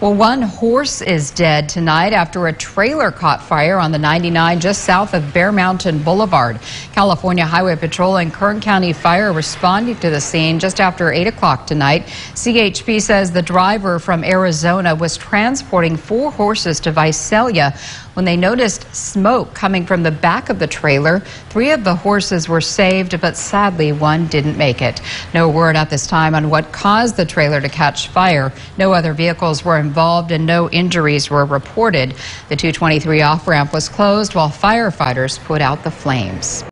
Well, one horse is dead tonight after a trailer caught fire on the 99 just south of Bear Mountain Boulevard. California Highway Patrol and Kern County Fire responding to the scene just after 8 o'clock tonight. CHP says the driver from Arizona was transporting four horses to Visalia when they noticed smoke coming from the back of the trailer. Three of the horses were saved, but sadly one didn't make it. No word at this time on what caused the trailer to catch fire. No other vehicles were involved and no injuries were reported. The 223 off ramp was closed while firefighters put out the flames.